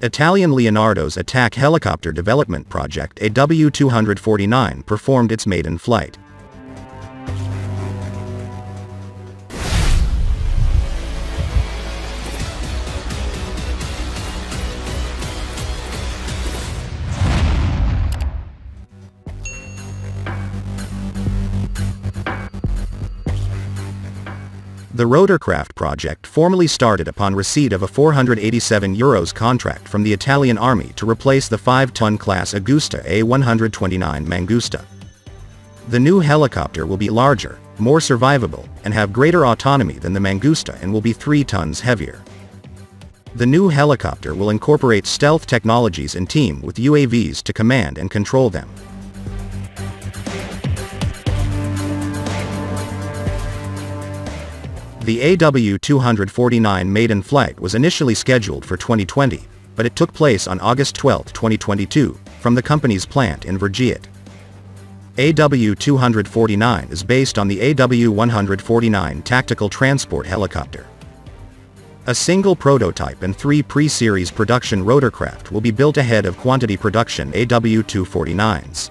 Italian Leonardo's attack helicopter development project AW249 performed its maiden flight. The rotorcraft project formally started upon receipt of a 487 euros contract from the Italian army to replace the 5-ton class Agusta A129 Mangusta. The new helicopter will be larger, more survivable, and have greater autonomy than the Mangusta and will be 3 tons heavier. The new helicopter will incorporate stealth technologies and team with UAVs to command and control them. The AW249 maiden flight was initially scheduled for 2020, but it took place on August 12, 2022, from the company's plant in Vergiate. AW249 is based on the AW149 tactical transport helicopter. A single prototype and three pre-series production rotorcraft will be built ahead of quantity production AW249s.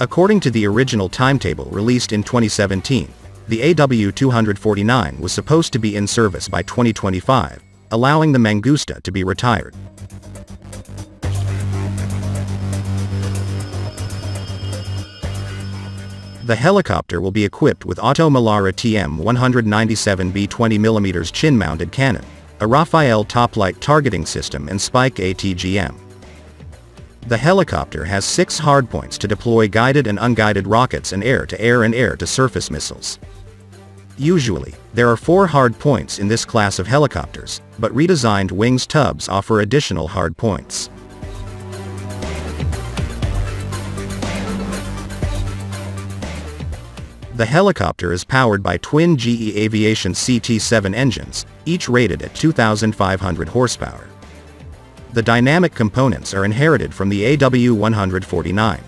According to the original timetable released in 2017, the AW249 was supposed to be in service by 2025, allowing the Mangusta to be retired. The helicopter will be equipped with Otto Melara TM-197B 20mm chin-mounted cannon, a Rafael Toplite targeting system and Spike ATGM. The helicopter has six hardpoints to deploy guided and unguided rockets and air-to-air -air and air-to-surface missiles. Usually, there are four hardpoints in this class of helicopters, but redesigned wing stubs offer additional hardpoints. The helicopter is powered by twin GE Aviation CT-7 engines, each rated at 2,500 horsepower. The dynamic components are inherited from the AW149.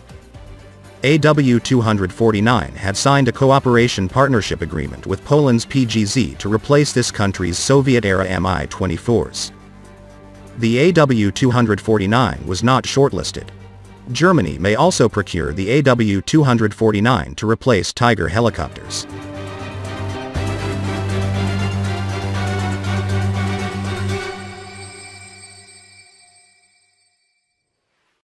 AW249 had signed a cooperation partnership agreement with Poland's PGZ to replace this country's Soviet-era Mi-24s. The AW249 was not shortlisted. Germany may also procure the AW249 to replace Tiger helicopters.